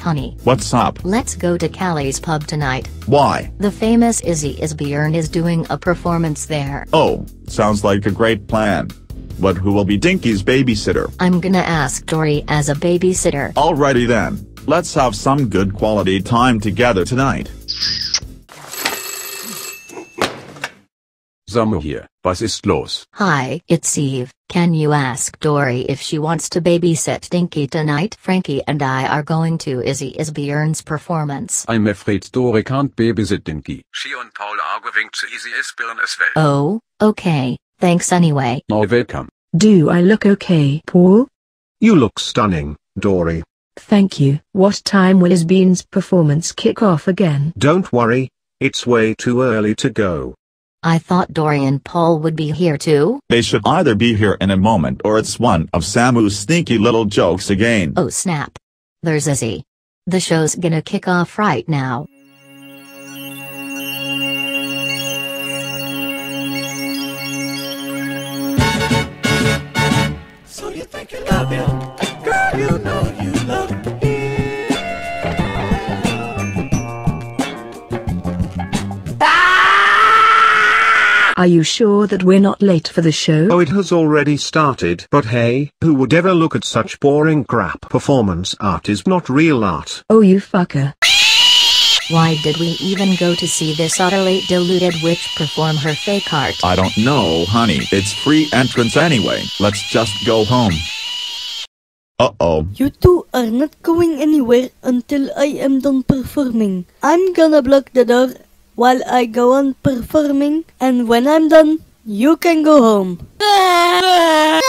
Honey, What's up? let's go to Callie's pub tonight. Why? The famous Izzy Isbyrne is doing a performance there. Oh, sounds like a great plan. But who will be Dinky's babysitter? I'm gonna ask Dory as a babysitter. Alrighty then, let's have some good quality time together tonight. Samu hier, was ist los? Hi, it's Eve. Can you ask Dory if she wants to babysit Dinky tonight? Franky and I are going to Izzy Isbyrne's performance. I'm afraid Dory can't babysit Dinky. She and Paul are going to Izzy Isbyrne as well. Oh, okay, thanks anyway. Now welcome. Do I look okay, Paul? You look stunning, Dory. Thank you. What time will Isbyrne's performance kick off again? Don't worry, it's way too early to go. I thought Dory and Paul would be here too. They should either be here in a moment or it's one of Samu's sneaky little jokes again. Oh snap. There's Izzy. The show's gonna kick off right now. So you think you love him? Girl, you know you love me. Are you sure that we're not late for the show? Oh, it has already started. But hey, who would ever look at such boring crap? Performance art is not real art. Oh, you fucker. Why did we even go to see this utterly deluded witch perform her fake art? I don't know, honey. It's free entrance anyway. Let's just go home. Uh-oh. You two are not going anywhere until I am done performing. I'm gonna block the door while I go on performing, and when I'm done, you can go home.